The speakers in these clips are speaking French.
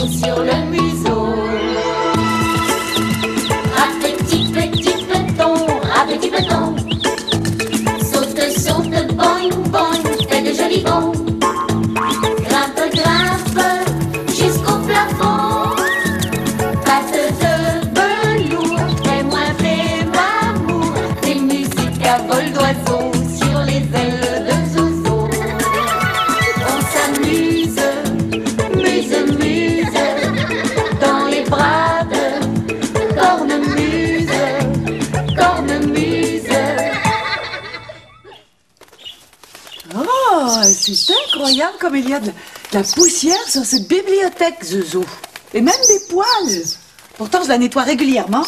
petit péco c'est incroyable comme il y a de la poussière sur cette bibliothèque, Zozo. Et même des poils. Pourtant, je la nettoie régulièrement.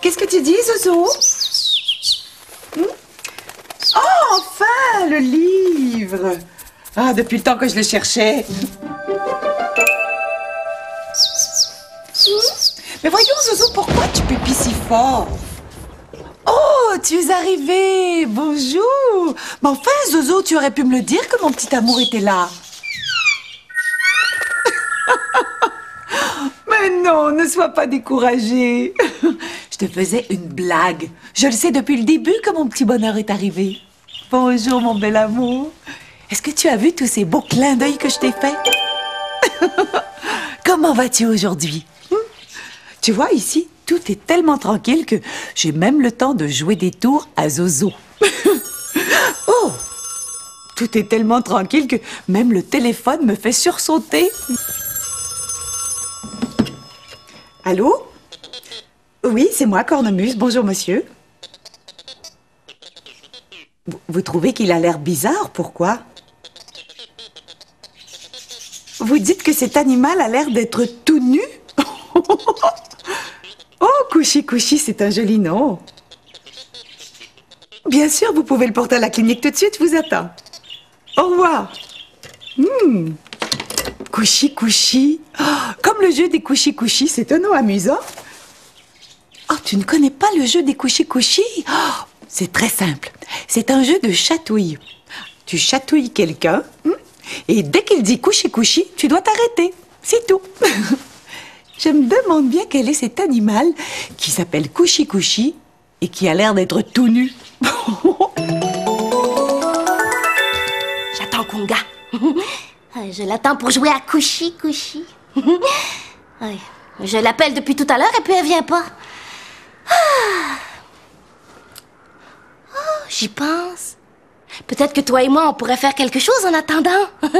Qu'est-ce que tu dis, Zozo Hmm? Oh, enfin, le livre. Ah, depuis le temps que je le cherchais. Mais voyons, Zozo, pourquoi tu pépis si fort? Oh, tu es arrivé Bonjour Mais enfin, Zozo, tu aurais pu me le dire que mon petit amour était là. Mais non, ne sois pas découragé. Je te faisais une blague. Je le sais depuis le début que mon petit bonheur est arrivé. Bonjour, mon bel amour. Est-ce que tu as vu tous ces beaux clins d'œil que je t'ai faits? Comment vas-tu aujourd'hui? Hmm? Tu vois, ici, tout est tellement tranquille que j'ai même le temps de jouer des tours à Zozo. oh Tout est tellement tranquille que même le téléphone me fait sursauter. Allô? Oui, c'est moi, Cornemuse. Bonjour, monsieur. Vous- Vous trouvez qu'il a l'air bizarre Pourquoi? Vous dites que cet animal a l'air d'être tout nu? Couchi Couchi, c'est un joli nom. Bien sûr, vous pouvez le porter à la clinique tout de suite, vous attends. Au revoir. Hmm. Couchi Couchi. Oh, comme le jeu des Couchi Couchi, c'est un nom amusant. Oh, tu ne connais pas le jeu des Couchi Couchi Oh, C'est très simple. C'est un jeu de chatouille. Tu chatouilles quelqu'un, hmm, et dès qu'il dit Couchi Couchi, tu dois t'arrêter. C'est tout. Je me demande bien quel est cet animal qui s'appelle Couchi Couchi et qui a l'air d'être tout nu. J'attends Conga. Euh, Je l'attends pour jouer à couchi couchi. Je l'appelle depuis tout à l'heure et puis elle vient pas. Ah. Oh, J'y pense. Peut-être que toi et moi, on pourrait faire quelque chose en attendant.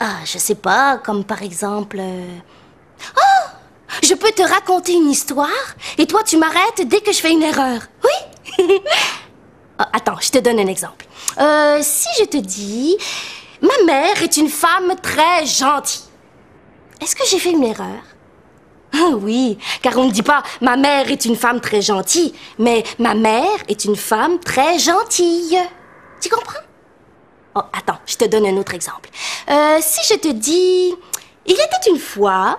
ah, je sais pas, comme par exemple... euh, Oh Je peux te raconter une histoire et toi, tu m'arrêtes dès que je fais une erreur. Oui? Ah, Attends, je te donne un exemple. Euh, si je te dis, ma mère est une femme très gentille. Est-ce que j'ai fait une erreur? Oui, car on ne dit pas ma mère est une femme très gentille, mais ma mère est une femme très gentille. Tu comprends? Oh, attends, je te donne un autre exemple. Euh, si je te dis, il était une fois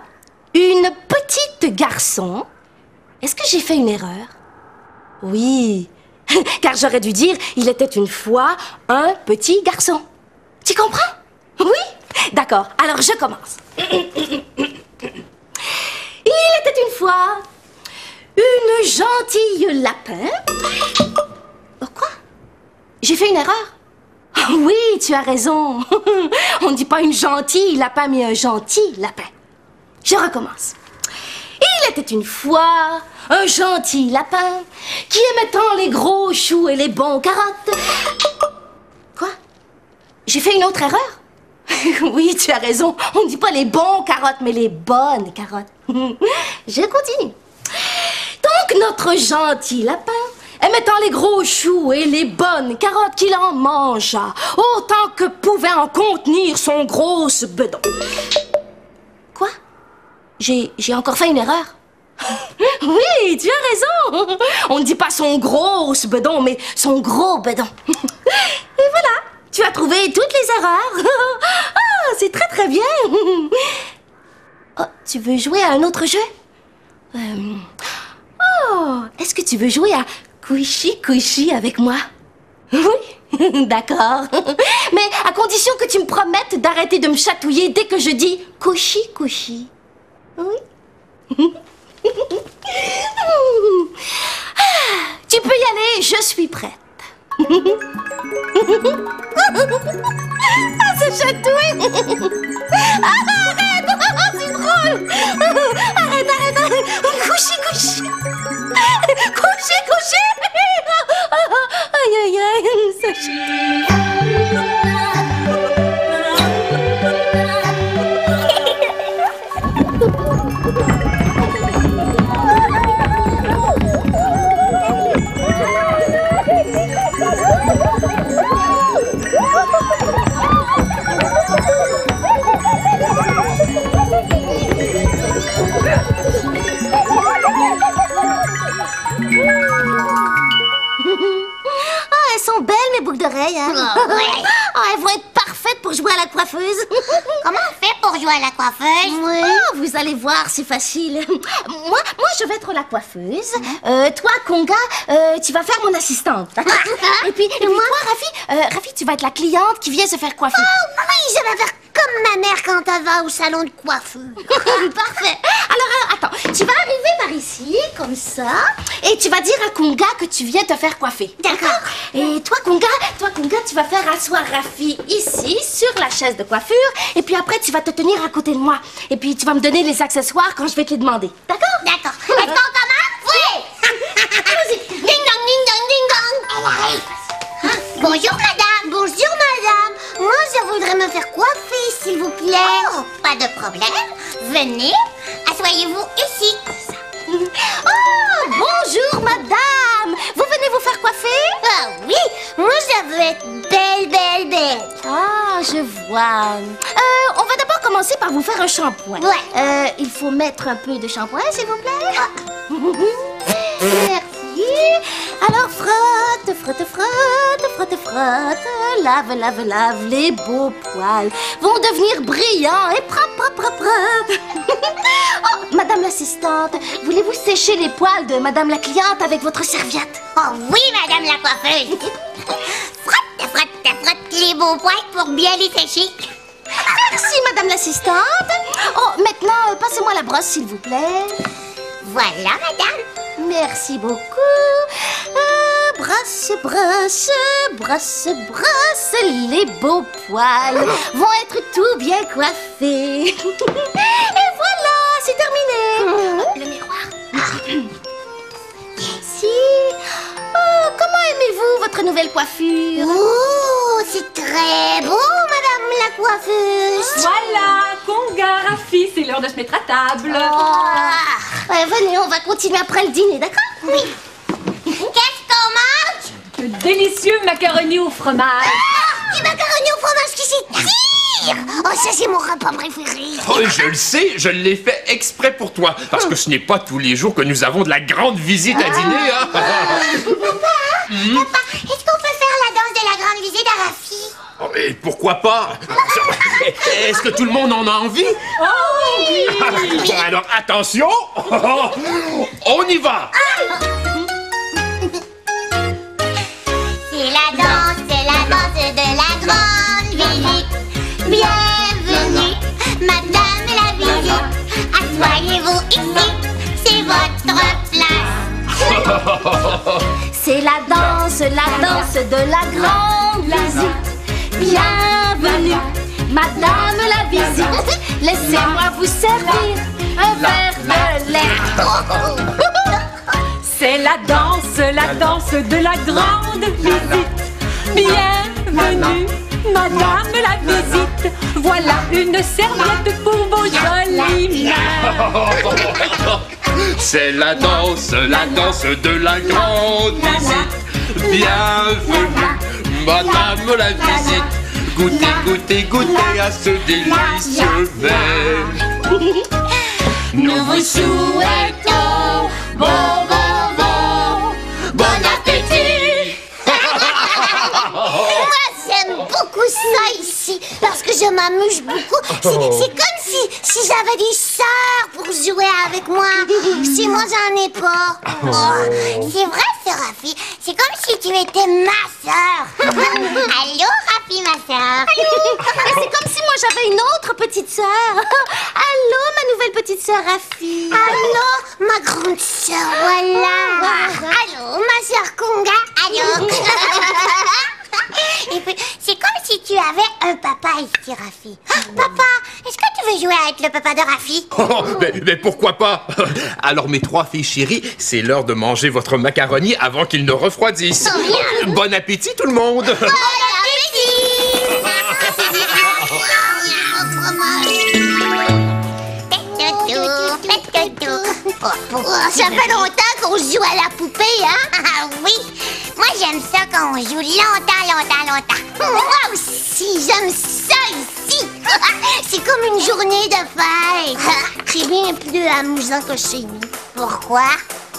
une petite garçon, est-ce que j'ai fait une erreur? Oui, car j'aurais dû dire, il était une fois un petit garçon. Tu comprends? Oui D'accord, alors je commence. Il était une fois une gentille lapin. Oh, quoi? J'ai fait une erreur? Oui, tu as raison. On ne dit pas une gentille lapin, mais un gentil lapin. Je recommence. Il était une fois un gentil lapin qui aimait tant les gros choux et les bons carottes. Quoi? J'ai fait une autre erreur? Oui, tu as raison. On ne dit pas les bons carottes, mais les bonnes carottes. Je continue. Donc, notre gentil lapin aimait tant les gros choux et les bonnes carottes qu'il en mangea autant que pouvait en contenir son gros bedon. J'ai encore fait une erreur Oui, tu as raison. On ne dit pas son gros bedon, mais son gros bedon. Et voilà, tu as trouvé toutes les erreurs. Ah, c'est très très bien. Oh, tu veux jouer à un autre jeu? Euh, est-ce que tu veux jouer à couchi couchi avec moi? Oui, d'accord. Mais à condition que tu me promettes d'arrêter de me chatouiller dès que je dis couchi couchi. Oui. Ah, tu peux y aller, je suis prête. ah, c'est chatouille Ah, arrête drôle. Arrête, arrête, arrête. Couchez, couchez. Couchez, couchez à la coiffeuse Ah, vous allez voir, c'est facile. Moi, moi, je vais être la coiffeuse. Euh, toi, Conga, euh, tu vas faire mon assistante. et puis, et puis toi, Rafi, euh, Rafi, tu vas être la cliente qui vient se faire coiffer. Oh oui, je vais faire comme ma mère quand elle va au salon de coiffeur. Parfait. Alors, alors, attends, tu vas arriver par ici, comme ça, et tu vas dire à Conga que tu viens te faire coiffer. D'accord. Et toi, Conga, toi, Conga, tu vas faire asseoir Rafi ici, sur la chaise de coiffure, et puis après, tu vas te tenir à côté de moi. Et puis, tu vas me donner les accessoires quand je vais te les demander. D'accord D'accord. Est-ce qu'on commence? Oui. ding dong, ding dong, ding dong. Elle arrive. Bonjour madame. Bonjour madame. Moi, je voudrais me faire coiffer, s'il vous plaît. Oh, pas de problème. Venez. Asseyez-vous ici. Oh, bonjour, madame Vous venez vous faire coiffer? Ah oui, moi je veux être belle, belle, belle. Ah, je vois. Euh, on va d'abord commencer par vous faire un shampoing. Ouais. Euh, il faut mettre un peu de shampoing, s'il vous plaît. Merci. Alors, frotte, frotte, frotte, frotte, frotte. Lave, lave, lave. Les beaux poils vont devenir brillants et propres, propres, propres. oh, madame l'assistante, voulez-vous sécher les poils de madame la cliente avec votre serviette? Oh oui, madame la coiffeuse. frotte, frotte, frotte les beaux poils pour bien les sécher. Merci, madame l'assistante. Oh, maintenant, euh, passez-moi la brosse, s'il vous plaît. Voilà, madame. Merci beaucoup. Euh, brosse, brosse, brosse, brosse. Les beaux poils vont être tout bien coiffés. Et voilà, c'est terminé. Oh, le miroir. Merci. Oh, comment aimez-vous votre nouvelle coiffure? Oh, c'est très beau, madame la coiffeuse. Voilà, Conga, Rafi, c'est l'heure de se mettre à table. Ah, ouais, Venez, on va continuer après le dîner, d'accord Oui. Qu'est-ce qu'on mange Le délicieux macaroni au fromage. Ah, Du macaroni au fromage qui s'étire Oh, ça, c'est mon repas préféré. Oh, je le sais, je l'ai fait exprès pour toi. Parce que ce n'est pas tous les jours que nous avons de la grande visite à dîner. Hein. Papa, est-ce qu'on peut faire la danse de la grande visite à Rafi Oh, et pourquoi pas? Est-ce que tout le monde en a envie? Bon, alors attention On y va C'est la danse, c'est la danse de la grande visite. Bienvenue, madame la visite. Assoyez-vous ici, c'est votre place. C'est la danse, la danse de la grande visite. Bienvenue, madame la visite. Laissez-moi vous servir un verre de lait. C'est la danse, la danse de la grande visite. Bienvenue, madame la visite. Voilà une serviette pour vos jolies mains. C'est la danse, la danse de la grande visite. Bienvenue, madame la visite. Goûtez, goûtez, goûtez à ce délicieux verre. Nous vous souhaitons bon, beaucoup ça ici parce que je m'amuse beaucoup. C'est c'est comme si, si j'avais des sœurs pour jouer avec moi. Si moi j'en ai pas. Oh, c'est vrai, Rafi. C'est comme si tu étais ma sœur. Allô, Rafi, ma sœur. C'est comme si moi j'avais une autre petite sœur. Allô, ma nouvelle petite sœur Rafi. Allô, ma grande sœur, voilà. Allô, ma sœur Conga. Allô. Et puis, c'est avais un papa ici, Rafi. Ah, papa, est-ce que tu veux jouer avec le papa de Rafi Oh, mais, mais pourquoi pas? Alors mes trois filles chéries, c'est l'heure de manger votre macaroni avant qu'il ne refroidisse. Bon appétit tout le monde Bon appétit Oh, ça fait longtemps qu'on joue à la poupée, hein? Ah oui! Moi, j'aime ça quand on joue longtemps, longtemps, longtemps. Moi aussi, j'aime ça ici. C'est comme une journée de fête. C'est bien plus amusant que chez nous. Pourquoi?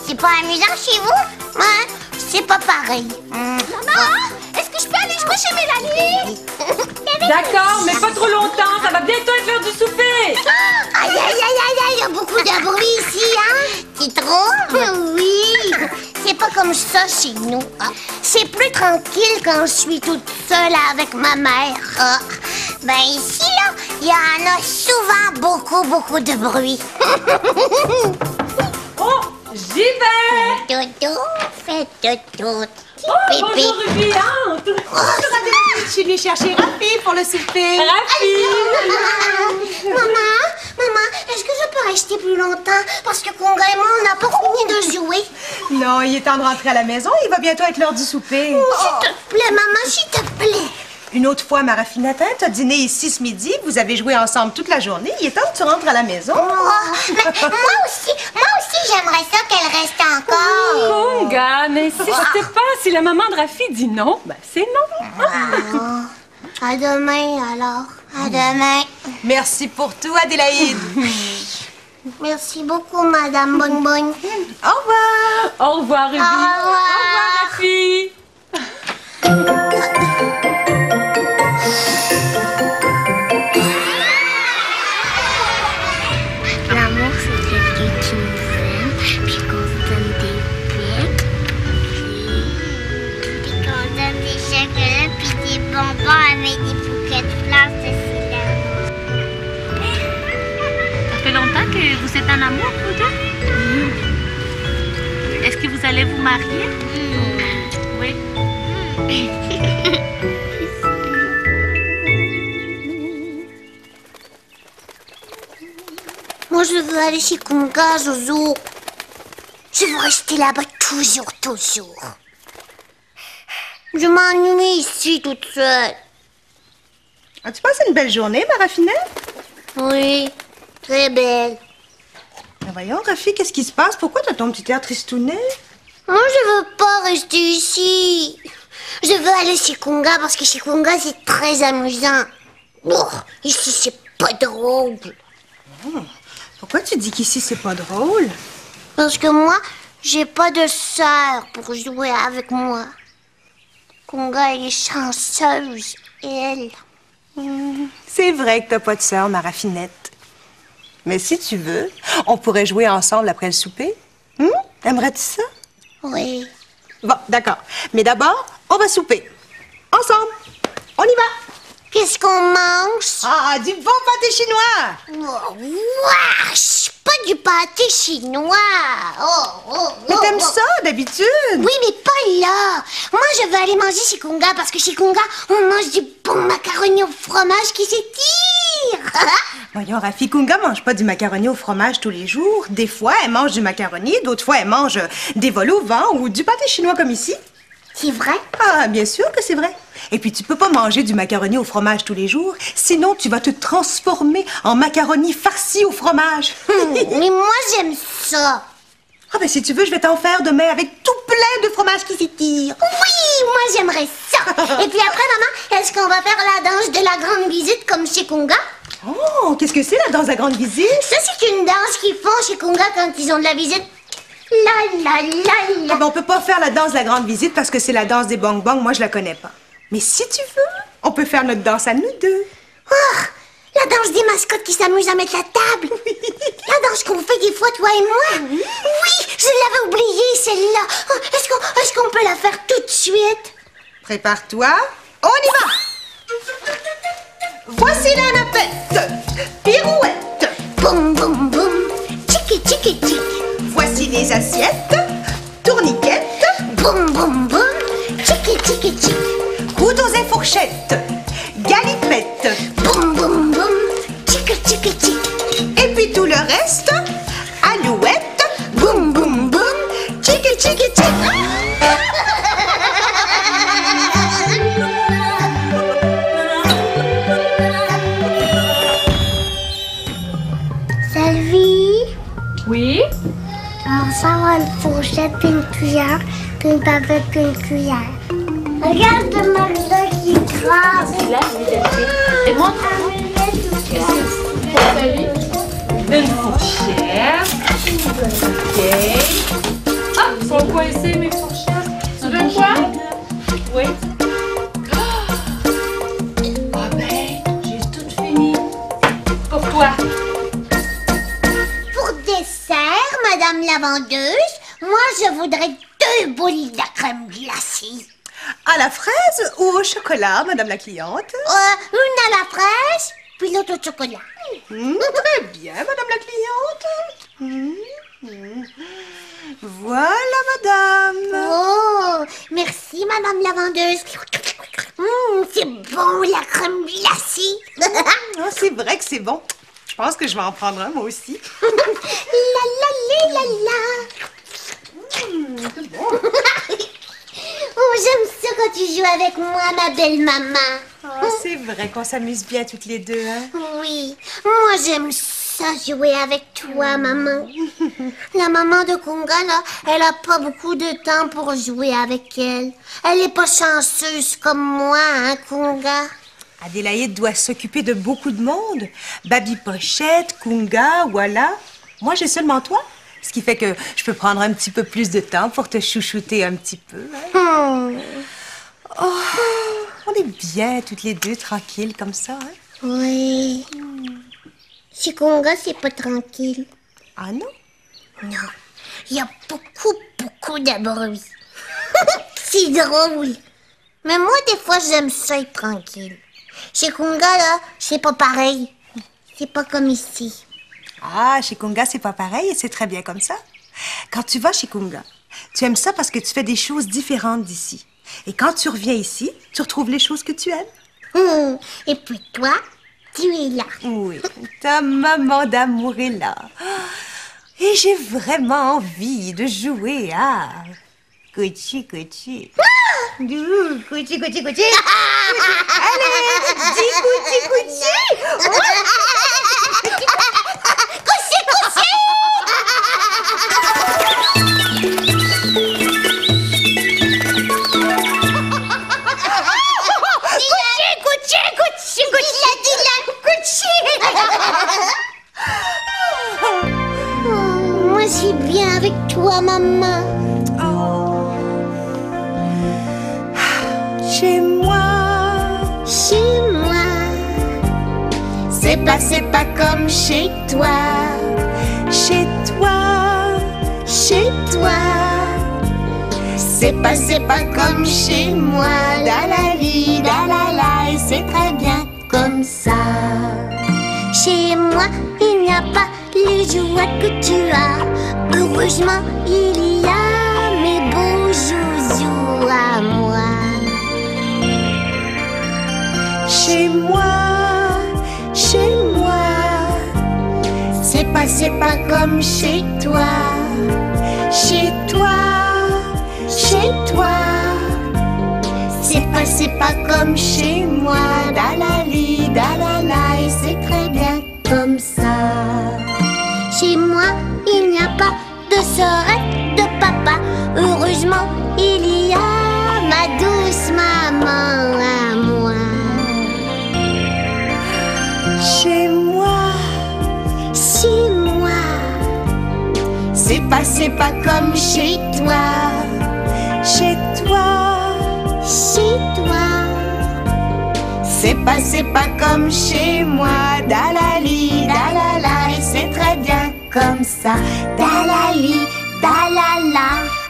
C'est pas amusant chez vous? Ouais, c'est pas pareil. Hmm. Maman, est-ce que je peux aller jouer chez Mélanie? D'accord, mais pas trop longtemps, ça va bientôt être l'heure du souper. Aïe, aïe, aïe, aïe, aïe, il y a beaucoup de bruit ici, hein? Tu trouves? Oui. Pas comme ça chez nous. hein. C'est plus tranquille quand je suis toute seule avec ma mère. Ah. Ben ici, là, il y en a souvent beaucoup, beaucoup de bruit. Oh, j'y vais. Dodo, fais dodo. Oh, bonjour Ruby, entre. Je suis venue chercher Rafi pour le souper. Rafi. Maman, maman, est-ce que je peux rester plus longtemps? Parce que Conga et moi, on n'a pas fini de jouer. Non, il est temps de rentrer à la maison. Il va bientôt être l'heure du souper. S'il te plaît, maman, s'il te plaît. Une autre fois, ma raffinette, hein, t'as dîné ici ce midi. Vous avez joué ensemble toute la journée. Il est temps que tu rentres à la maison. Oh, mais moi aussi, moi aussi, j'aimerais ça qu'elle reste encore. Conga, n'insiste pas. Si la maman de Rafi dit non, ben c'est non. À demain, alors. À demain. Merci pour tout, Adélaïde. Merci beaucoup, Madame Bonne Bonne. Au revoir. Au revoir Ruby. Au revoir. Au revoir Rafi. que vous êtes en amour, vous deux Est-ce que vous allez vous marier Oui. Moi, je veux aller chez Conga, Zozo. Je veux rester là-bas toujours, toujours. Je m'ennuie ici toute seule. As-tu passé une belle journée, ma raffinette? Oui, très belle. Ben voyons, Rafi, qu'est-ce qui se passe? Pourquoi t'as ton petit air tristounet? Moi, je veux pas rester ici. Je veux aller chez Conga parce que chez Conga, c'est très amusant. Oh, ici, c'est pas drôle. Pourquoi tu dis qu'ici, c'est pas drôle? Parce que moi, j'ai pas de sœur pour jouer avec moi. Conga, elle est chanceuse, elle. C'est vrai que t'as pas de sœur, ma raffinette. Mais si tu veux, on pourrait jouer ensemble après le souper. Hum? Aimerais-tu ça? Oui. Bon, d'accord. Mais d'abord, on va souper. Ensemble. On y va. Qu'est-ce qu'on mange? Ah, du bon pâté chinois. Oh, wesh! Pas du pâté chinois! Oh, oh, Mais oh, t'aimes oh. ça, d'habitude? Oui, mais pas là! Moi, je veux aller manger chez Conga parce que chez Conga, on mange du bon macaroni au fromage qui s'étire! Voyons, Rafi Kunga mange pas du macaroni au fromage tous les jours. Des fois, elle mange du macaroni, d'autres fois, elle mange euh, des vols au vent ou du pâté chinois comme ici. C'est vrai? Ah, bien sûr que c'est vrai. Et puis, tu peux pas manger du macaroni au fromage tous les jours, sinon tu vas te transformer en macaroni farci au fromage. Hmm, mais moi, j'aime ça! Ah, ben si tu veux, je vais t'en faire demain avec tout plein de fromage qui s'étire. Oui, moi, j'aimerais ça! Et puis après, maman, est-ce qu'on va faire la danse de la grande visite comme chez Conga? Oh, qu'est-ce que c'est la danse la grande visite? Ça, c'est une danse qu'ils font chez Conga quand ils ont de la visite. La la la la. Ah ben, on peut pas faire la danse de la grande visite parce que c'est la danse des bong bong, moi je la connais pas. Mais si tu veux, on peut faire notre danse à nous deux. Ah, La danse des mascottes qui s'amusent à mettre la table. La danse qu'on fait des fois, toi et moi. Oui, je l'avais oubliée, celle-là. Oh, Est-ce qu'on est-ce qu'on peut la faire tout de suite? Prépare-toi, on y va Voici la napette, pirouette. Boum, boum, boum. Tchiki, tchiki, tchik. Voici les assiettes, tourniquettes, Boum, boum, boum. Tchiki, tchiki, tchik. couteaux et fourchettes, galipettes, puis puis une cuillère. Regarde Magda qui crame. Et moi, une fourchette. OK. Ils sont coincés, mes fourchettes. Tu quoi? Oui. Ah j'ai tout fini. Pour toi. Pour dessert, Madame la vendeuse, moi je voudrais de crème glacée. À la fraise ou au chocolat, madame la cliente? Euh, une à la fraise, puis l'autre au chocolat. Hmm, Très bien, madame la cliente. Hmm, hmm. Voilà, madame. Oh, merci Madame la vendeuse. C'est bon la crème glacée. Oh, c'est vrai que c'est bon. Je pense que je vais en prendre un, moi aussi. la la la la la. oh, j'aime ça quand tu joues avec moi, ma belle maman. Oh, c'est vrai qu'on s'amuse bien toutes les deux, hein Oui, moi j'aime ça jouer avec toi, maman. La maman de Conga, là, elle a pas beaucoup de temps pour jouer avec elle. Elle est pas chanceuse comme moi, hein, Conga. Adélaïde doit s'occuper de beaucoup de monde. Baby Pochette, Kunga, voilà. Moi, j'ai seulement toi. Ce qui fait que je peux prendre un petit peu plus de temps pour te chouchouter un petit peu. hein. Hmm, Oh, on est bien toutes les deux, tranquilles comme ça. hein? oui. Chez Conga, c'est pas tranquille. Ah non? Non, il y a beaucoup, beaucoup de bruit. c'est drôle. Mais moi, des fois, j'aime ça être tranquille. Chez Conga, là, c'est pas pareil. C'est pas comme ici. Ah, chez Kunga, c'est pas pareil et c'est très bien comme ça. Quand tu vas chez Kunga, tu aimes ça parce que tu fais des choses différentes d'ici. Et quand tu reviens ici, tu retrouves les choses que tu aimes. Hmm, Et puis toi, tu es là. Oui, ta maman d'amour est là. Et j'ai vraiment envie de jouer à Gucci Gucci. Dou, Gucci Gucci Gucci. Allez, dis Gucci Gucci. pas, c'est pas comme chez toi. Chez toi, chez toi. C'est pas, pas comme chez moi. Da la li, da la la, et c'est très bien comme ça. chez moi, il n'y a pas les jouets que tu as. Heureusement, il y a mes beaux joujoux à moi. Chez moi, C'est pas, comme chez toi. Chez toi, chez toi. C'est pas, c'est pas comme chez moi. Da la li, da la la, et c'est très bien comme ça. Chez moi, il n'y a pas de sœurette de papa. Heureusement, il y a pas, c'est pas comme chez toi. Chez toi, chez toi, c'est Là-bas c'est pas comme chez moi. Dalali, dalala, et c'est très bien comme ça. Dalali, dalala.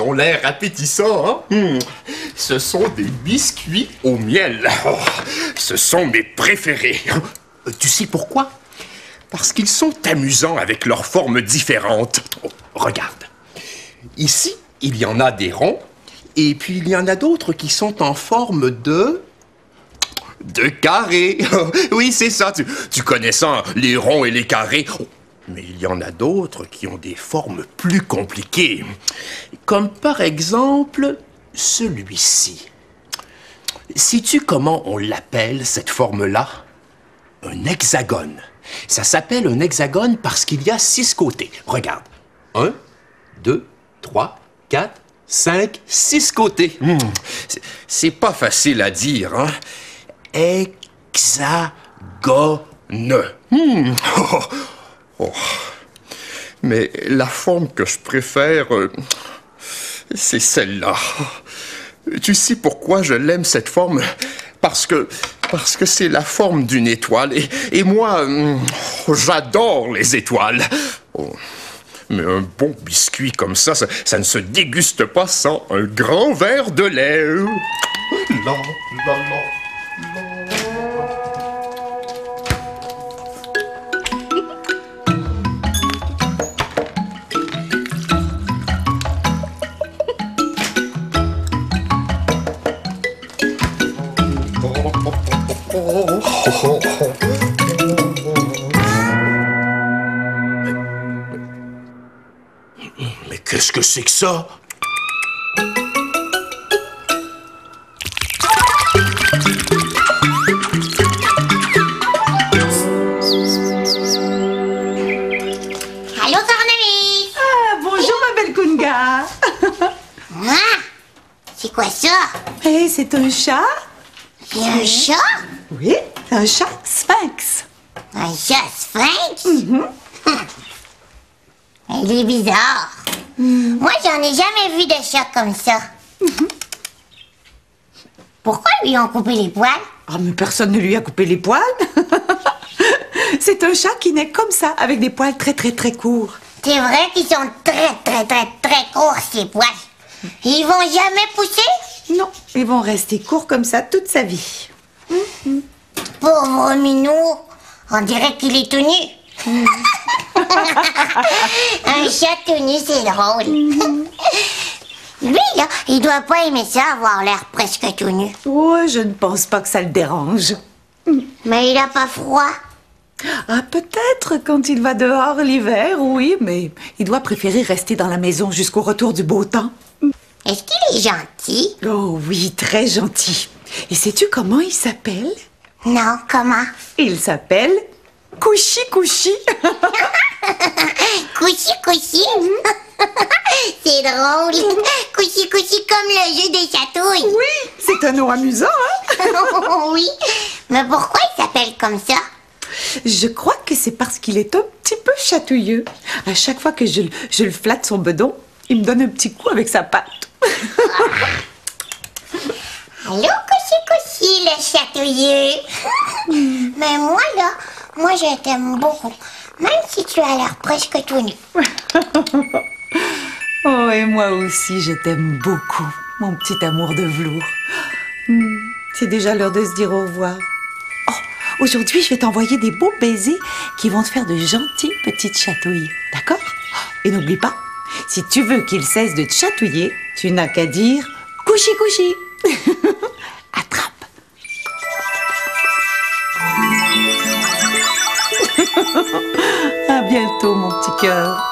Ils ont l'air appétissants, hein Hmm. Ce sont des biscuits au miel. Oh, ce sont mes préférés. Euh, Tu sais pourquoi? Parce qu'ils sont amusants avec leurs formes différentes. Oh, regarde. Ici, il y en a des ronds, et puis il y en a d'autres qui sont en forme de... De carrés. oui, c'est ça. Tu, tu connais ça, hein, les ronds et les carrés. Oh, mais il y en a d'autres qui ont des formes plus compliquées. Comme par exemple celui-ci. Sais-tu comment on l'appelle, cette forme-là? Un hexagone. Ça s'appelle un hexagone parce qu'il y a six côtés. Regarde. Un, deux, trois, quatre, cinq, six côtés. Hmm. C'est- pas facile à dire, hein Hexagone. Hmm. Oh. Mais la forme que je préfère, euh, c'est celle-là. Tu sais pourquoi je l'aime cette forme? Parce que parce que c'est la forme d'une étoile et, moi hum, j'adore les étoiles. Oh, Mais un bon biscuit comme ça, ça, ne se déguste pas sans un grand verre de lait. La, la, la. Ça Allô, Ah, bonjour ma belle Kunga. Ah, C'est quoi ça? Eh, c'est un chat C'est un chat? Oui, un chat sphinx. Un chat sphinx? Hum. Il est bizarre. Moi, j'en ai jamais vu de chat comme ça. Pourquoi lui ont coupé les poils? Ah, mais personne ne lui a coupé les poils. c'est un chat qui naît comme ça, avec des poils très très très courts. C'est vrai qu'ils sont très, très, très, très courts, ces poils. Ils vont jamais pousser? Non, ils vont rester courts comme ça toute sa vie. Pauvre minou, on dirait qu'il est tout nu. Un chat tout nu, c'est drôle. Lui, là, il doit pas aimer ça, avoir l'air presque tout nu. Oh, je ne pense pas que ça le dérange. Mais il a pas froid. Ah, peut-être quand il va dehors l'hiver, oui, mais il doit préférer rester dans la maison jusqu'au retour du beau temps. Est-ce qu'il est gentil? Oh oui, très gentil. Et sais-tu comment il s'appelle? Non, comment? Il s'appelle Couchi Couchi. Couchi, couchi. c'est drôle. Couchi, couchi comme le jeu des chatouilles. oui, c'est un nom amusant, hein oui. Mais pourquoi il s'appelle comme ça? Je crois que c'est parce qu'il est un petit peu chatouilleux. À chaque fois que je, le- je le flatte son bedon, il me donne un petit coup avec sa patte. Allô, couchi, couchi, le chatouilleux. Mais moi, là, moi, je t'aime beaucoup. Même si tu as l'air presque tout nu. Oh, et moi aussi, je t'aime beaucoup, mon petit amour de velours. Hmm, c'est déjà l'heure de se dire au revoir. Oh, aujourd'hui, je vais t'envoyer des beaux baisers qui vont te faire de gentilles petites chatouilles. D'accord? Et n'oublie pas, si tu veux qu'il cesse de te chatouiller, tu n'as qu'à dire couchi couchi. à bientôt, mon petit cœur.